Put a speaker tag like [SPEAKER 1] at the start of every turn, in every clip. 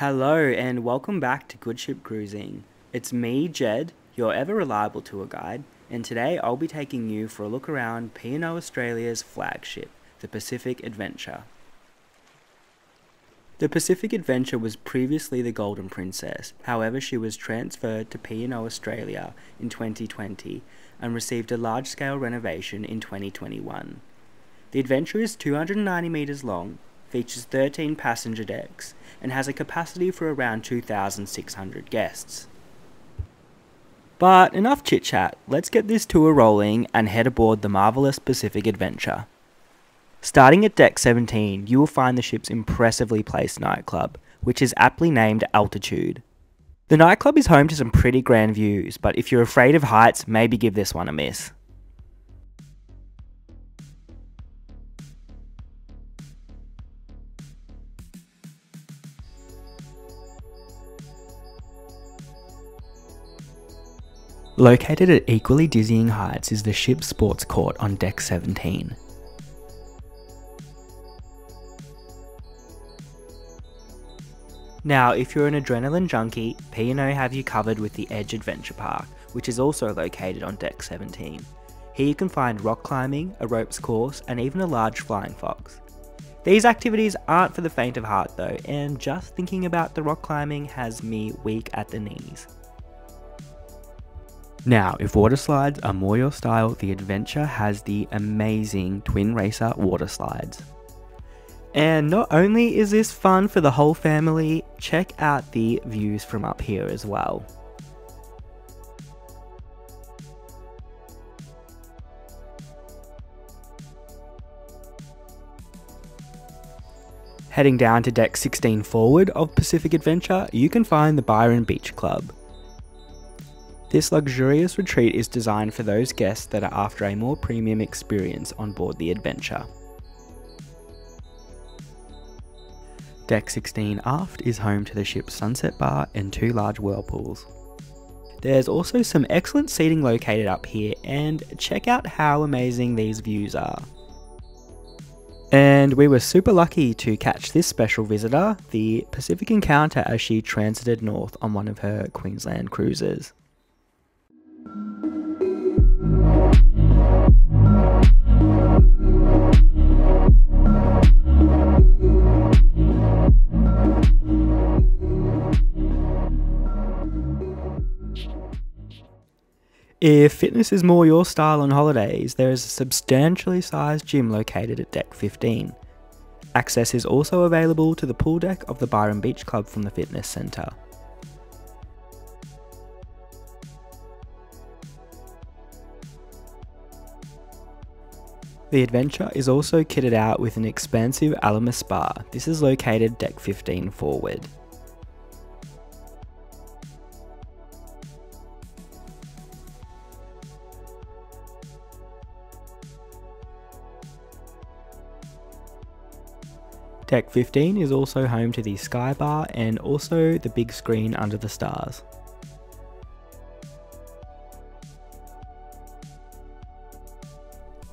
[SPEAKER 1] Hello and welcome back to Goodship Cruising. It's me, Jed, your ever reliable tour guide, and today I'll be taking you for a look around P&O Australia's flagship, the Pacific Adventure. The Pacific Adventure was previously the Golden Princess, however she was transferred to P&O Australia in 2020 and received a large-scale renovation in 2021. The Adventure is 290 metres long, features 13 passenger decks, and has a capacity for around 2,600 guests. But enough chit chat, let's get this tour rolling and head aboard the marvellous Pacific Adventure. Starting at deck 17, you will find the ship's impressively placed nightclub, which is aptly named Altitude. The nightclub is home to some pretty grand views, but if you're afraid of heights, maybe give this one a miss. Located at equally dizzying heights is the ship's sports court on deck 17. Now, if you're an adrenaline junkie, P&O have you covered with the Edge Adventure Park, which is also located on deck 17. Here you can find rock climbing, a ropes course, and even a large flying fox. These activities aren't for the faint of heart though, and just thinking about the rock climbing has me weak at the knees. Now, if water slides are more your style, the adventure has the amazing Twin Racer water slides. And not only is this fun for the whole family, check out the views from up here as well. Heading down to deck 16 forward of Pacific Adventure, you can find the Byron Beach Club. This luxurious retreat is designed for those guests that are after a more premium experience on board the adventure. Deck 16 aft is home to the ship's sunset bar and two large whirlpools. There's also some excellent seating located up here and check out how amazing these views are. And we were super lucky to catch this special visitor, the Pacific Encounter as she transited north on one of her Queensland cruises. If fitness is more your style on holidays, there is a substantially sized gym located at deck 15. Access is also available to the pool deck of the Byron Beach Club from the fitness centre. The Adventure is also kitted out with an expansive Elemis Spa. This is located deck 15 forward. Deck 15 is also home to the Sky Bar and also the big screen under the stars.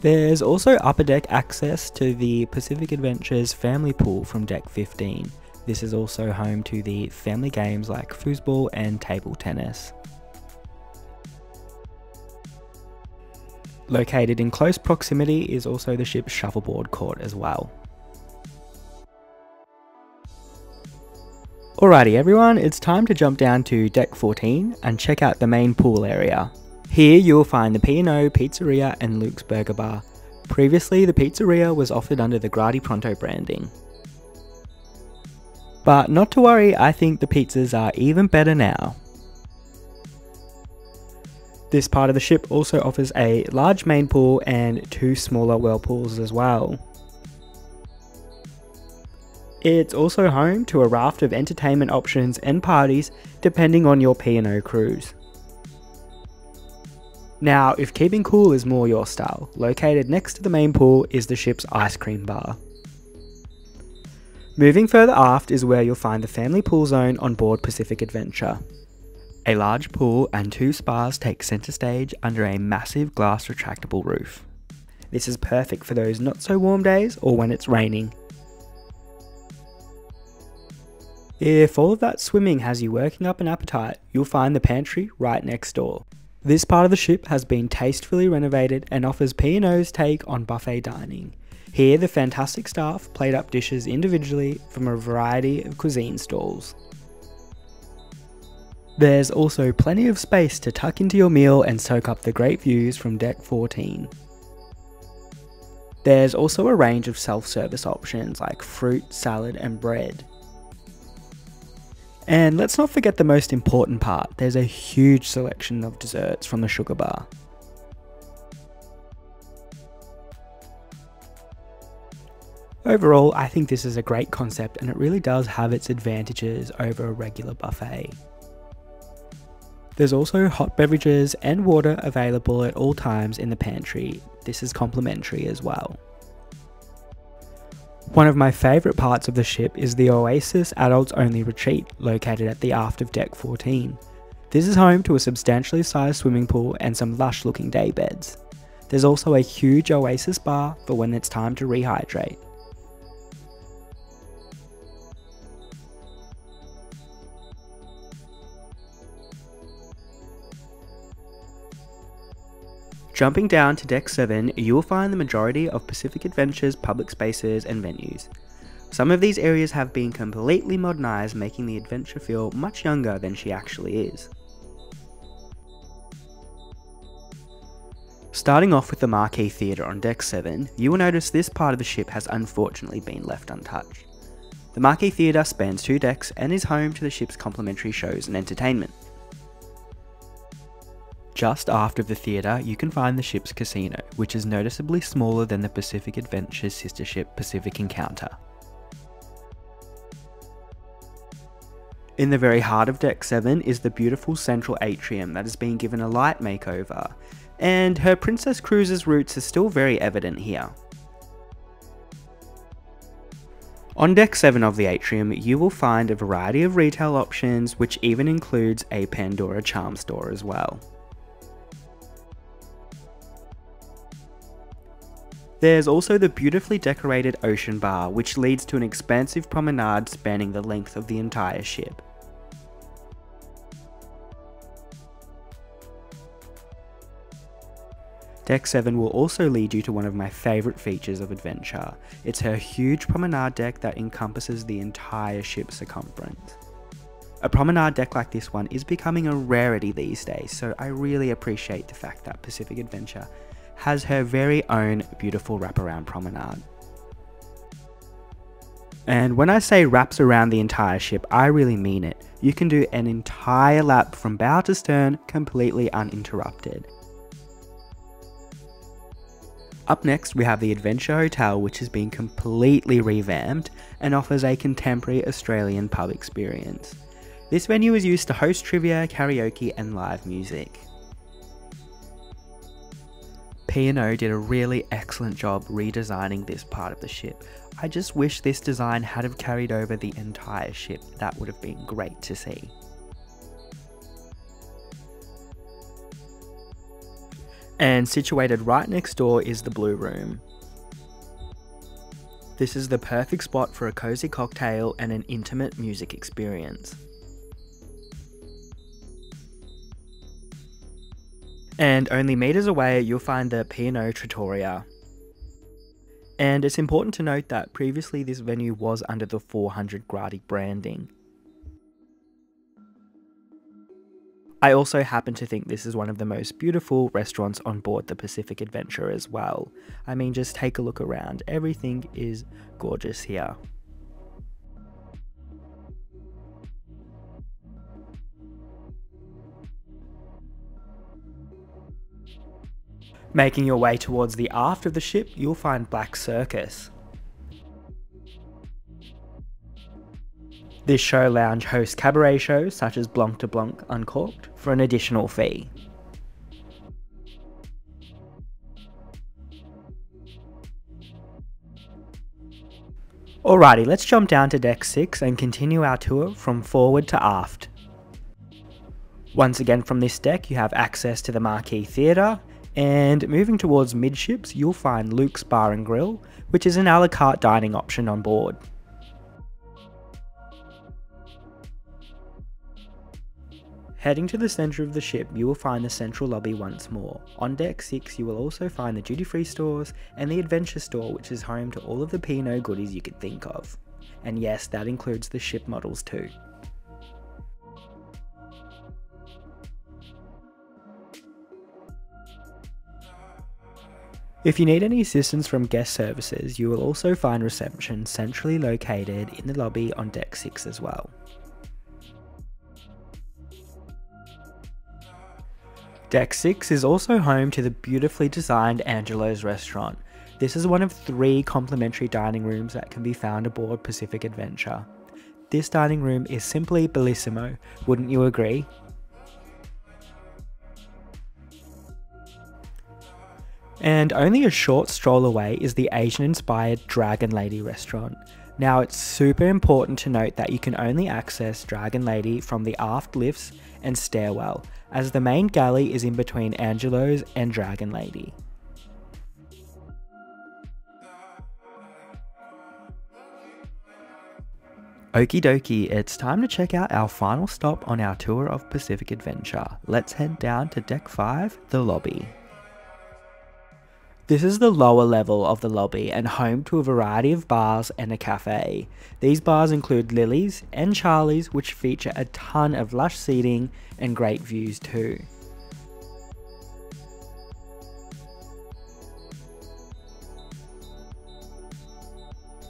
[SPEAKER 1] There's also upper deck access to the Pacific Adventures family pool from deck 15. This is also home to the family games like foosball and table tennis. Located in close proximity is also the ship's shuffleboard court as well. Alrighty everyone, it's time to jump down to deck 14 and check out the main pool area. Here you will find the P&O Pizzeria and Luke's Burger Bar. Previously the pizzeria was offered under the Gradi Pronto branding. But not to worry, I think the pizzas are even better now. This part of the ship also offers a large main pool and two smaller whirlpools as well. It's also home to a raft of entertainment options and parties depending on your P&O cruise. Now, if keeping cool is more your style, located next to the main pool is the ship's ice cream bar. Moving further aft is where you'll find the family pool zone on board Pacific Adventure. A large pool and two spas take centre stage under a massive glass retractable roof. This is perfect for those not so warm days or when it's raining. If all of that swimming has you working up an appetite, you'll find the pantry right next door. This part of the ship has been tastefully renovated and offers P&O's take on buffet dining. Here, the fantastic staff plate up dishes individually from a variety of cuisine stalls. There's also plenty of space to tuck into your meal and soak up the great views from deck 14. There's also a range of self-service options like fruit, salad and bread. And let's not forget the most important part, there's a huge selection of desserts from the sugar bar. Overall, I think this is a great concept and it really does have its advantages over a regular buffet. There's also hot beverages and water available at all times in the pantry. This is complimentary as well. One of my favourite parts of the ship is the Oasis Adults Only Retreat, located at the aft of Deck 14. This is home to a substantially sized swimming pool and some lush looking day beds. There's also a huge Oasis bar for when it's time to rehydrate. Jumping down to Deck 7, you will find the majority of Pacific Adventure's public spaces and venues. Some of these areas have been completely modernised, making the adventure feel much younger than she actually is. Starting off with the Marquee Theatre on Deck 7, you will notice this part of the ship has unfortunately been left untouched. The Marquee Theatre spans two decks and is home to the ship's complimentary shows and entertainment. Just aft of the theatre, you can find the ship's casino, which is noticeably smaller than the Pacific Adventure's sister ship Pacific Encounter. In the very heart of Deck 7 is the beautiful central atrium that has been given a light makeover, and her Princess Cruises roots are still very evident here. On deck 7 of the atrium, you will find a variety of retail options, which even includes a Pandora charm store as well. There's also the beautifully decorated ocean bar, which leads to an expansive promenade spanning the length of the entire ship. Deck 7 will also lead you to one of my favourite features of adventure. It's her huge promenade deck that encompasses the entire ship's circumference. A promenade deck like this one is becoming a rarity these days, so I really appreciate the fact that Pacific Adventure has her very own beautiful wraparound promenade. And when I say wraps around the entire ship, I really mean it. You can do an entire lap from bow to stern completely uninterrupted. Up next, we have the Adventure Hotel, which has been completely revamped and offers a contemporary Australian pub experience. This venue is used to host trivia, karaoke, and live music. P&O did a really excellent job redesigning this part of the ship. I just wish this design had have carried over the entire ship, that would have been great to see. And situated right next door is the Blue Room. This is the perfect spot for a cozy cocktail and an intimate music experience. And only meters away, you'll find the P&O Trattoria. And it's important to note that previously this venue was under the 400 Gradi branding. I also happen to think this is one of the most beautiful restaurants on board the Pacific Adventure as well. I mean, just take a look around. Everything is gorgeous here. Making your way towards the aft of the ship, you'll find Black Circus. This show lounge hosts cabaret shows such as Blanc de Blanc Uncorked for an additional fee. Alrighty, let's jump down to deck 6 and continue our tour from forward to aft. Once again from this deck you have access to the Marquee Theatre and moving towards midships, you'll find Luke's Bar and Grill, which is an a la carte dining option on board. Heading to the centre of the ship, you will find the central lobby once more. On deck 6, you will also find the duty-free stores and the adventure store which is home to all of the P&O goodies you could think of. And yes, that includes the ship models too. If you need any assistance from guest services, you will also find reception centrally located in the lobby on deck 6 as well. Deck 6 is also home to the beautifully designed Angelo's restaurant. This is one of three complimentary dining rooms that can be found aboard Pacific Adventure. This dining room is simply bellissimo, wouldn't you agree? And only a short stroll away is the Asian inspired Dragon Lady restaurant. Now, it's super important to note that you can only access Dragon Lady from the aft lifts and stairwell, as the main galley is in between Angelo's and Dragon Lady. Okie dokie, it's time to check out our final stop on our tour of Pacific Adventure. Let's head down to Deck 5, the lobby. This is the lower level of the lobby and home to a variety of bars and a cafe. These bars include Lily's and Charlie's which feature a ton of lush seating and great views too.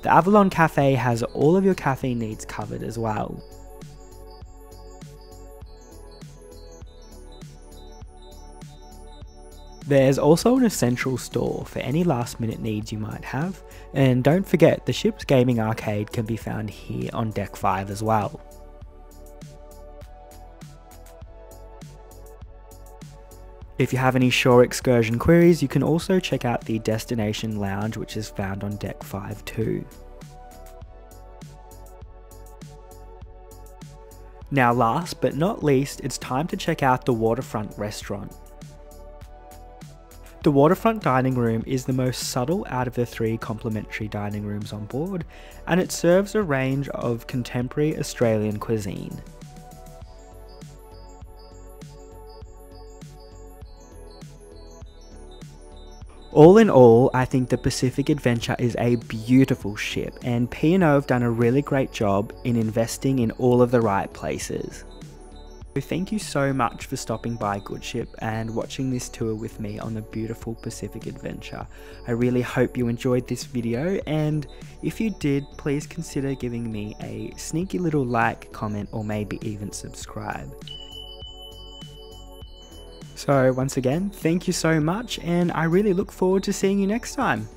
[SPEAKER 1] The Avalon Cafe has all of your caffeine needs covered as well. There's also an essential store for any last minute needs you might have, and don't forget the ship's gaming arcade can be found here on Deck 5 as well. If you have any shore excursion queries, you can also check out the Destination Lounge which is found on Deck 5 too. Now last but not least, it's time to check out the Waterfront Restaurant. The waterfront dining room is the most subtle out of the three complimentary dining rooms on board, and it serves a range of contemporary Australian cuisine. All in all, I think the Pacific Adventure is a beautiful ship, and P&O have done a really great job in investing in all of the right places. Thank you so much for stopping by Goodship and watching this tour with me on the beautiful Pacific Adventure. I really hope you enjoyed this video and if you did, please consider giving me a sneaky little like, comment or maybe even subscribe. So once again, thank you so much and I really look forward to seeing you next time.